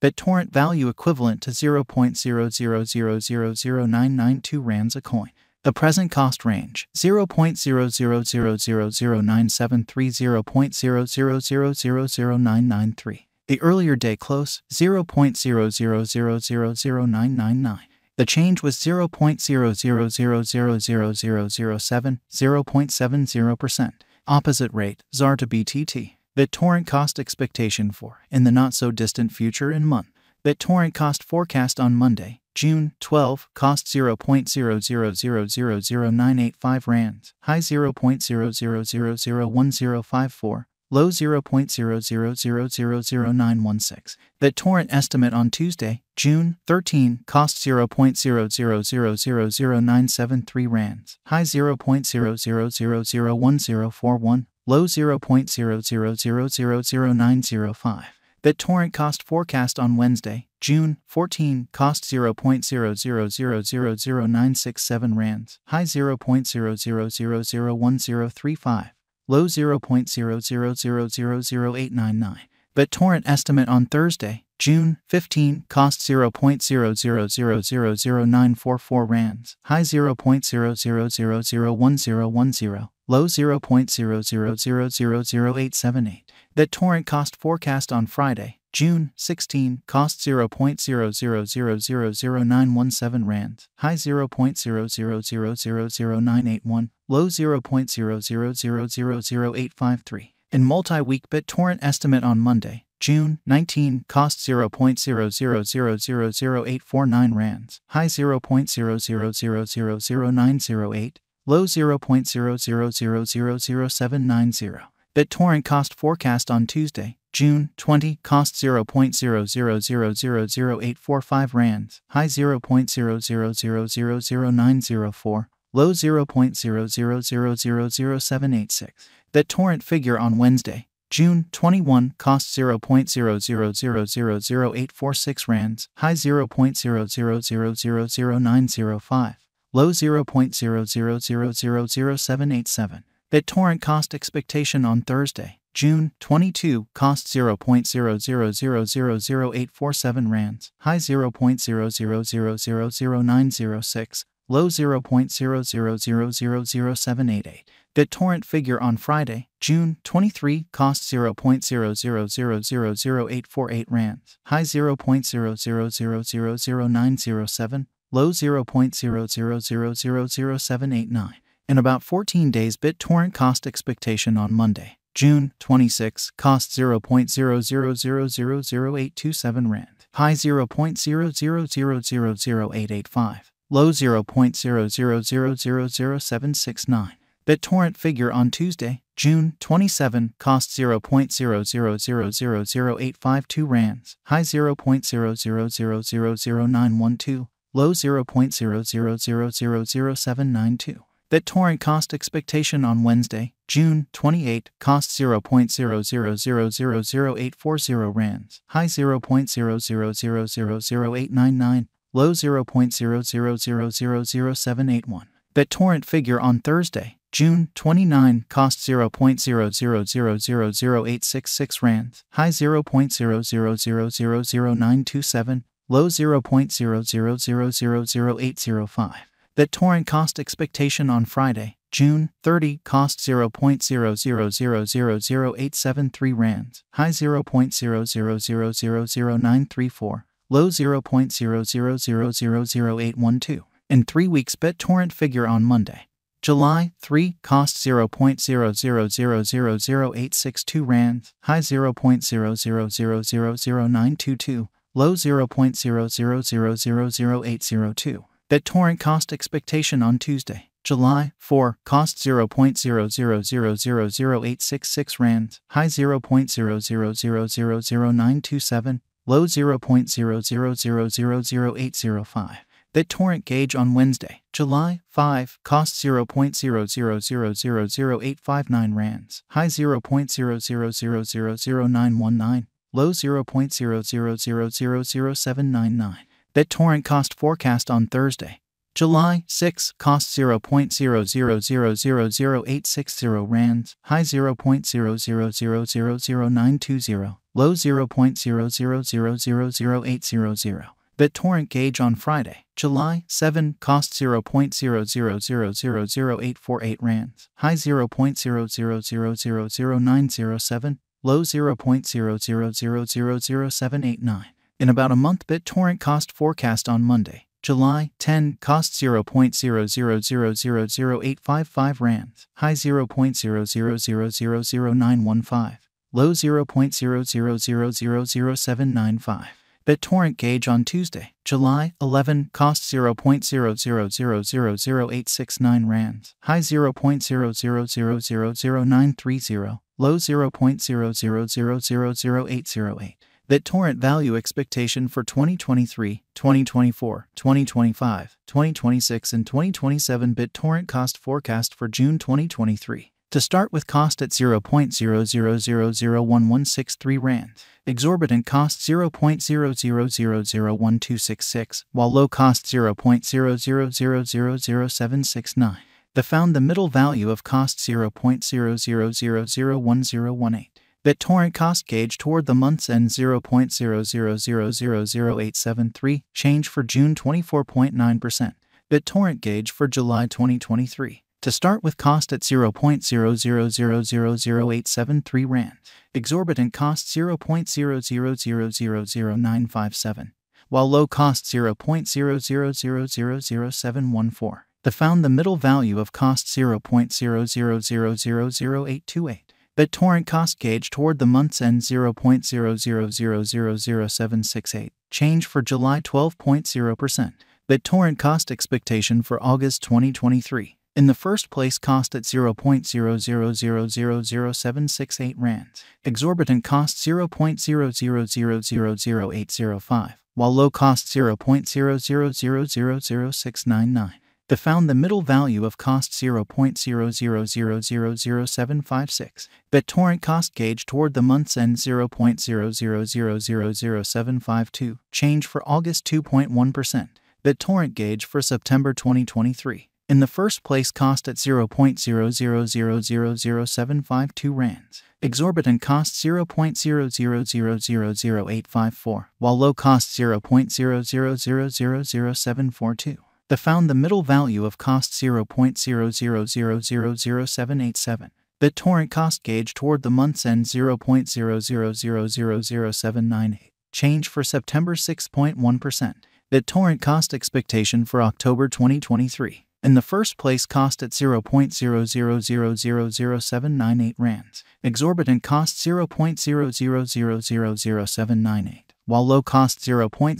BitTorrent value equivalent to 0.000000992 rands a coin. The present cost range 0.0000973 The earlier day close 0.000000999. The change was 0.0000007, 0.70%. Opposite rate, ZAR to BTT. BitTorrent cost expectation for, in the not so distant future in month. BitTorrent cost forecast on Monday, June 12, cost 0.0000985 rands, high 0.0001054, low 0.0000916. BitTorrent estimate on Tuesday, June 13, cost 0.0000973 rands, high 0.0001041, low 0.0000905. BitTorrent cost forecast on Wednesday, June 14, cost 0.0000967 rands, high 0.0001035, low 0.0000899. BitTorrent estimate on Thursday, June 15, cost 0.0000944 rands, high 0.0001010, low 0.0000878. torrent cost forecast on Friday, June 16, cost 0.0000917 rands, high 0.0000981, low 0.0000853. In multi-week BitTorrent estimate on Monday, June 19, cost 0.0000849 rands, high 0.0000908, low 0.0000790. BitTorrent cost forecast on Tuesday, June 20, cost 0.0000845 rands, high 0.0000904, low 0.0000786. BitTorrent figure on Wednesday, June 21, cost 0.0000846 rands, high 0.0000905, low 0.0000787. BitTorrent cost expectation on Thursday, June 22, cost 0.0000847 rands, high 0.0000906, low 0.0000788. BitTorrent figure on Friday, June 23, cost 0.0000848 rands, high 0.0000907, low 0.0000789. In about 14 days, BitTorrent cost expectation on Monday, June 26, cost 0.0000827 rand, high 0.0000885, low 0.0000769. BitTorrent figure on Tuesday, June 27, cost 0.0000852 rands, high 0.0000912, low 0.0000792. BitTorrent cost expectation on Wednesday, June 28, cost 0.0000840 rands, high 0.0000899, low 0.0000781. BitTorrent figure on Thursday, June 29, cost 0.0000866 rand, high 0.0000927, low 0.0000805. BitTorrent cost expectation on Friday, June 30, cost 0.0000873 rand, high 0.0000934, low 0.0000812. In three weeks, BitTorrent figure on Monday. July 3, cost 0.0000862 rand, high 0.0000922, low 0.0000802. BitTorrent cost expectation on Tuesday, July 4, cost 0.0000866 rand, high 0.0000927, low 0.0000805. BitTorrent gauge on Wednesday, July 5, cost 0.0000859 rands, high 0.0000919, low 0.0000799. BitTorrent cost forecast on Thursday, July 6, cost 0.0000860 rands, high 0.0000920, low 0.0000800. BitTorrent gauge on Friday, July 7, cost 0.0000848 rands, high 0.0000907, low 0.0000789. In about a month, BitTorrent cost forecast on Monday, July 10, cost 0.0000855 rands, high 0.0000915, low 0.0000795. BitTorrent gauge on Tuesday, July 11, cost 0.0000869 rands, high 0.0000930, low 0.0000808. BitTorrent value expectation for 2023, 2024, 2025, 2026, and 2027 BitTorrent cost forecast for June 2023. To start with cost at 0.0001163 Rand, exorbitant cost 0.0001266, while low cost 0.0000769. The found the middle value of cost 0.0001018. BitTorrent cost gauge toward the month's end 0.0000873, change for June 24.9%. BitTorrent gauge for July 2023. To start with cost at 0.0000873 Rand, exorbitant cost 0.0000957, while low cost 0.0000714. The found the middle value of cost 0.0000828. BitTorrent cost gauge toward the month's end 0.0000768, change for July 12.0%. BitTorrent cost expectation for August 2023. In the first place, cost at 0.0000768 rands. Exorbitant cost 0.0000805, while low cost 0.0000699. The found the middle value of cost 0.0000756. BitTorrent cost gauge toward the month's end 0.0000752, change for August 2.1%. BitTorrent gauge for September 2023. In the first place, cost at 0.0000752 rands. Exorbitant cost 0.0000854, while low cost 0.0000742. The found the middle value of cost 0.0000787. BitTorrent cost gauge toward the month's end 0.0000798. Change for September 6.1%. BitTorrent cost expectation for October 2023. In the first place, cost at 0.0000798 rands. Exorbitant cost 0.0000798, while low cost 0.000